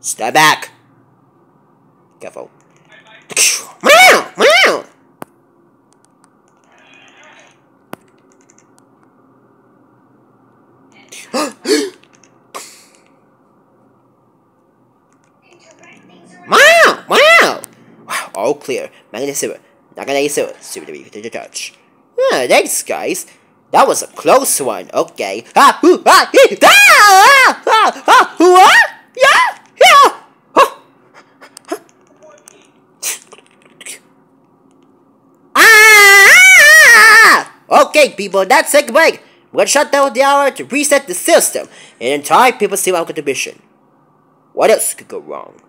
Step back. Careful. Meow. Wow! Wow! Wow, all clear. Magnet Silver. Magnet Silver. Super to be to touch. Ah, thanks, guys. That was a close one. Okay. Ah, ooh, ah, ee, ah, ah, what? Yeah, yeah. Oh. Ah! Okay, people, that's it. break. We're gonna shut down the hour to reset the system and try people see our contribution. What else could go wrong?